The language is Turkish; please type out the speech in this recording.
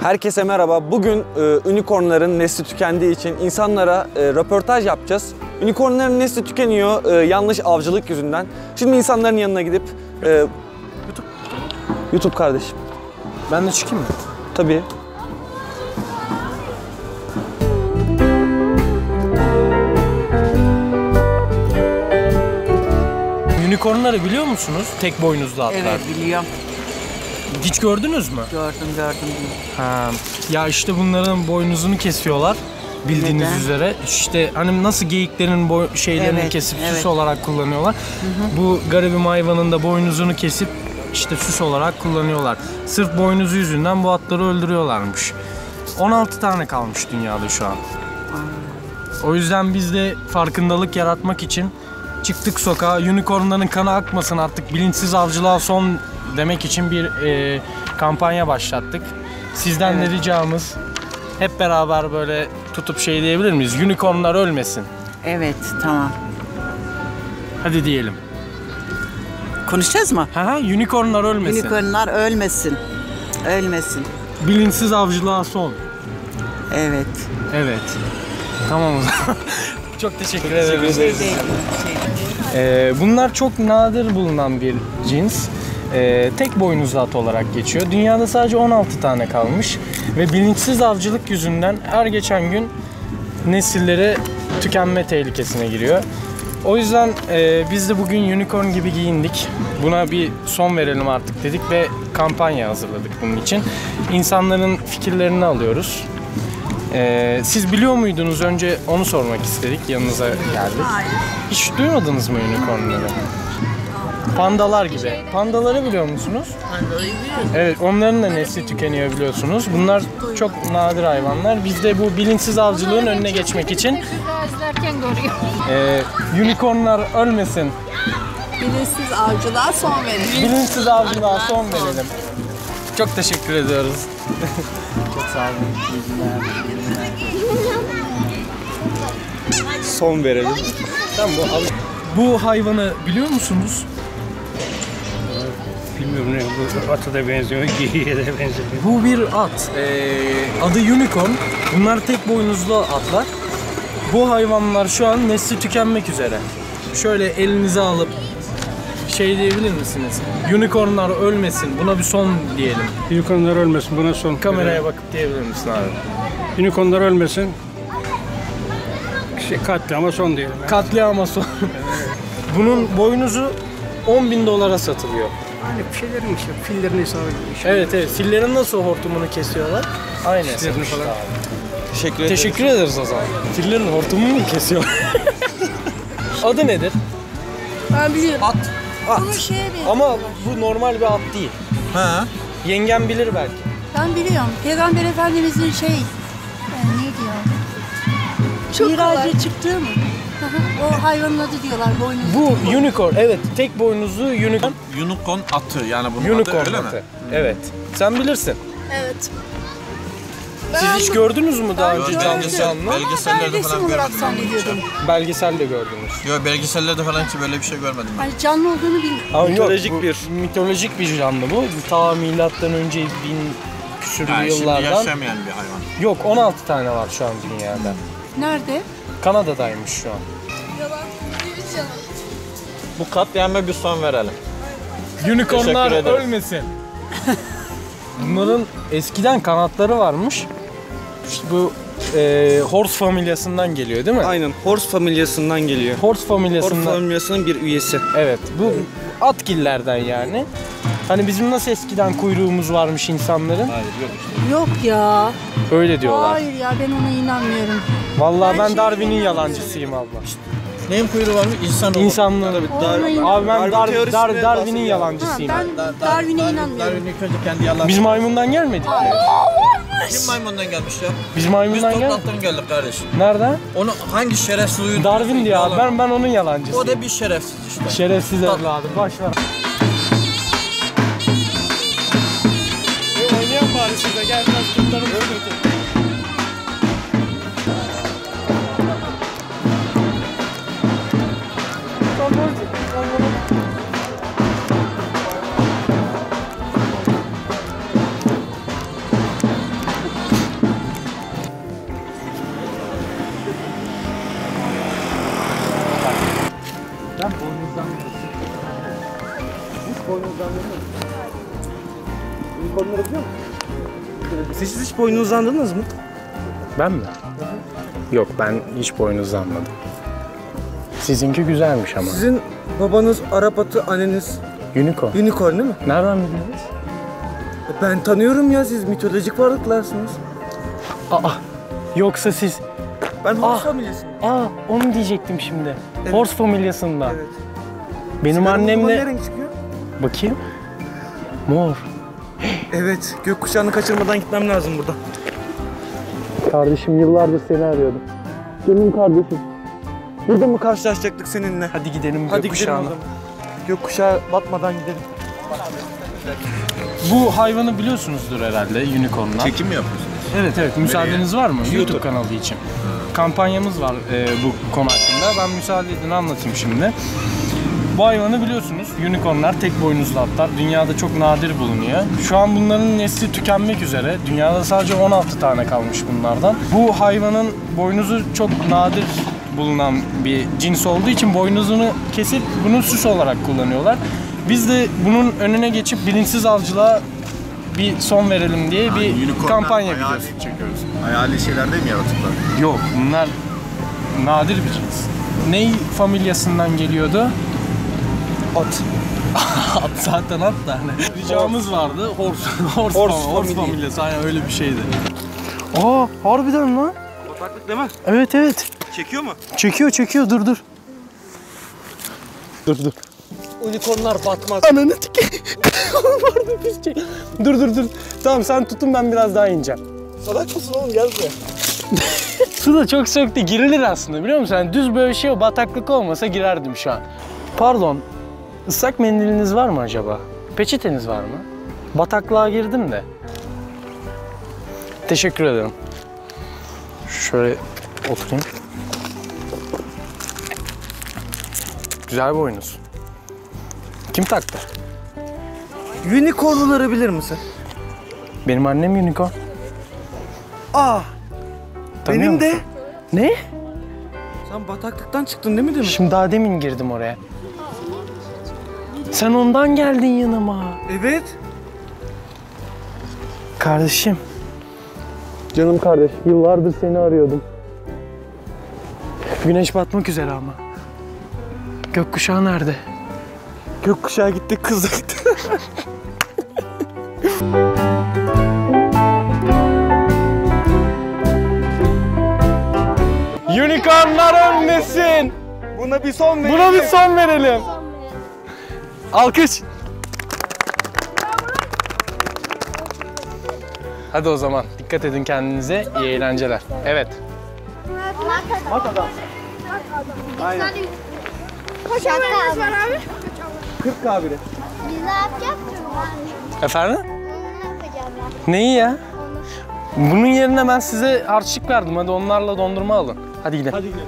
Herkese merhaba. Bugün e, unicornların nesli tükendiği için insanlara e, röportaj yapacağız. Unicornların nesli tükeniyor e, yanlış avcılık yüzünden. Şimdi insanların yanına gidip e, YouTube YouTube kardeşim. Ben de çıkayım mı? Tabii. Unicornları biliyor musunuz? Tek boynuzlu atlar. Evet biliyorum. Hiç gördünüz mü? Gördüm gördüm. Ha. Ya işte bunların boynuzunu kesiyorlar. Bildiğiniz Neden? üzere. İşte hani nasıl geyiklerin boy şeylerini Evet, kesip süs evet. olarak kullanıyorlar. Bu garibim hayvanın da boynuzunu kesip işte süs olarak kullanıyorlar. Sırf boynuzu yüzünden bu atları öldürüyorlarmış. 16 tane kalmış dünyada şu an. O yüzden biz de farkındalık yaratmak için çıktık sokağa. Unicornların kanı akmasın artık bilinçsiz avcılığa son demek için bir e, kampanya başlattık. Sizden de ricamız hep beraber böyle tutup şey diyebilir miyiz? Unicornlar ölmesin. Evet tamam. Hadi diyelim. Konuşacağız mı? Ha ha unicornlar ölmesin. Unicornlar ölmesin. Ölmesin. Bilinçsiz avcılığa son. Evet. Evet. Tamam o zaman. Çok teşekkür ederim. Şey, Ee, bunlar çok nadir bulunan bir cins. Ee, tek boynuzlu at olarak geçiyor. Dünyada sadece 16 tane kalmış ve bilinçsiz avcılık yüzünden her geçen gün nesilleri tükenme tehlikesine giriyor. O yüzden e, biz de bugün unicorn gibi giyindik. Buna bir son verelim artık dedik ve kampanya hazırladık bunun için. İnsanların fikirlerini alıyoruz. Ee, siz biliyor muydunuz? Önce onu sormak istedik. Yanınıza geldik. Hiç duymadınız mı unicornları? Pandalar gibi. Pandaları biliyor musunuz? Evet, onların da nesli tükeniyor biliyorsunuz. Bunlar çok nadir hayvanlar. Biz de bu bilinçsiz avcılığın önüne geçmek için izlerken görüyor. e, unicornlar ölmesin, Bilinçsiz avcılığa son verin. bilinçsiz avcılığa son verelim. Çok teşekkür ediyoruz. çok sağ olun. İyi günler. Son verelim. Tamam bu Bu hayvanı biliyor musunuz? Bilmiyorum ne bu ata da benziyor, geyiğe de benziyor. Bu bir at. Ee, adı unicorn. Bunlar tek boynuzlu atlar. Bu hayvanlar şu an nesli tükenmek üzere. Şöyle elinize alıp şey diyebilir misiniz? Unicornlar ölmesin. Buna bir son diyelim. Unicornlar ölmesin, buna son. Kameraya bakıp diyebilir misin abi? Unicornlar ölmesin. İşte katliama son diyelim. ya. Katliama son. Bunun boynuzu 10 bin dolara satılıyor. Hani bir şeylerin işte, fillerin hesabı gibi. Işte. Evet evet. Fillerin nasıl hortumunu kesiyorlar? Aynı Fillerini falan. abi. Teşekkür ederim. Teşekkür ederiz o zaman. Fillerin hortumunu mu kesiyor? Adı nedir? Ben biliyorum. At. At. Bunu şeye benziyor. Ama bu normal bir at değil. Ha? Yengem bilir belki. Ben biliyorum. Peygamber Efendimizin şey... Yani ne diyor? Çok Miraca çıktığı mı? O hayvanın adı diyorlar boynuzlu. Bu unicorn. Evet, tek boynuzlu unicorn. Unicorn atı yani bunun Unicorn adı öyle atı. mi? Evet. Sen bilirsin. Evet. Siz hiç gördünüz mü daha önce canlı canlı? Ben belgesellerde falan görmedim. ben. Belgeselde gördünüz. Yok belgesellerde falan hiç böyle bir şey görmedim ben. Hani canlı olduğunu bilmiyorum. Ama Mitolojik yok, bu bir- mitolojik bir canlı bu. Ta milattan önce bin küsürlü Yani şimdi yıllardan. yaşamayan bir hayvan. Yok 16 tane var şu an dünyada. Nerede? Kanada'daymış şu an. Bu katliama bir son verelim. Unicornlar Teşekkür ederim. ölmesin. Bunların eskiden kanatları varmış. İşte bu e, horse familyasından geliyor değil mi? Aynen. Horse familyasından geliyor. Horse Horse familyasından. familyasının bir üyesi. Evet. Bu atgillerden yani. Hani bizim nasıl eskiden kuyruğumuz varmış insanların? Yok ya. Öyle diyorlar. Hayır ya ben ona inanmıyorum. Vallahi Ben ben şeye Darwin'in yalancısıyım abla. Neyin kuyruğu varmış? İnsan İnsanlığın. Ona inanıyorum. Abi ben Darwin Dar, Dar, Darwin'in. Ha, yalancısıyım. ben Darwin'e inanmıyorum. Darwin ilk önce kendi yalan. Biz maymundan gelmedik mi? Kim maymundan gelmiş ya? Biz Biz maymundan gelmedik. topraktan geldik kardeşim. Nereden? Onu hangi şerefsiz uyudu? Darwin diyor abi. Ben ben onun yalancısıyım. O da bir şerefsiz işte. Şerefsiz evladım. Ver. Unicornları biliyor musun? Siz hiç boynuzlandınız mı? Ben mi? Yok ben hiç boynuzlanmadım. Sizinki güzelmiş ama. Sizin babanız Arap atı, anneniz Unicorn. unicorn değil mi? Nereden bildiniz? Ben tanıyorum ya siz mitolojik varlıklarsınız. Aa, yoksa siz... Ben Ah. Horse familyasıyım. Aa, onu diyecektim şimdi. Evet. Horse familyasından. Evet. Benim Sigara annem dumanı ne de... renk çıkıyor? Bakayım. Mor. Evet, gökkuşağını kaçırmadan gitmem lazım buradan. Kardeşim yıllardır seni arıyordum. Canım kardeşim. Burada mı karşılaşacaktık seninle? Hadi gidelim Hadi gidelim o gökkuşağına. zaman. Gökkuşağı batmadan gidelim. Bu hayvanı biliyorsunuzdur herhalde unicornlar. Çekim mi yapıyorsunuz? Evet evet müsaadeniz var mı? YouTube, kanalı için. Kampanyamız var e, bu konu hakkında. Ben müsaade edin anlatayım şimdi. Bu hayvanı biliyorsunuz. Unicornlar tek boynuzlu atlar. Dünyada çok nadir bulunuyor. Şu an bunların nesli tükenmek üzere. Dünyada sadece 16 tane kalmış bunlardan. Bu hayvanın boynuzu çok nadir bulunan bir cins olduğu için boynuzunu kesip bunu süs olarak kullanıyorlar. Biz de bunun önüne geçip bilinçsiz avcılığa bir son verelim diye bir Unicornlar kampanya videosu çekiyoruz. Hayali şeyler değil mi yaratıklar? Yok bunlar nadir bir cins. Ney familyasından geliyordu? At. at zaten at da hani. Ricamız vardı. Horse, horse, Horse fam- horse family. familyası. Aynen öyle bir şeydi. Aa harbiden lan. Bataklık değil mi? Evet evet. Çekiyor mu? Çekiyor çekiyor dur dur. Dur dur. Unicornlar batmaz. Ananı tike. Vardı pis çek. Dur dur dur. Tamam sen tutun ben biraz daha ineceğim. Salak mısın oğlum gel buraya. Su da çok soğuk değil. Girilir aslında biliyor musun? Yani düz böyle şey o bataklık olmasa girerdim şu an. Pardon. Islak mendiliniz var mı acaba? Peçeteniz var mı? Bataklığa girdim de. Teşekkür ederim. Şöyle oturayım. Güzel boynuz. Kim taktı? Unicornları bilir misin? Benim annem unicorn. Aa, Tanıyor benim de. musun? Ne? Sen bataklıktan çıktın değil mi demin? Şimdi daha demin girdim oraya. Sen ondan geldin yanıma. Evet. Kardeşim. Canım kardeş, yıllardır seni arıyordum. Güneş batmak üzere ama. Gökkuşağı nerede? Gökkuşağı gitti, kız gitti. Unicornlar ölmesin. Buna bir son verelim. Buna bir son verelim. Alkış. Hadi o zaman dikkat edin kendinize. İyi eğlenceler. Evet. Aynen. Kaç haberiniz var abi? 40 kabile. Biz ne yapacağız? Efendim? Ne yapacağım ben? Neyi ya? Bunun yerine ben size harçlık verdim. Hadi onlarla dondurma alın. Hadi gidelim. Hadi gidelim.